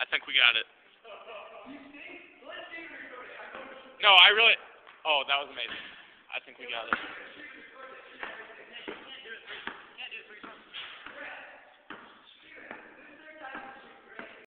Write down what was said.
I think we got it. No, I really. Oh, that was amazing. I think we got it.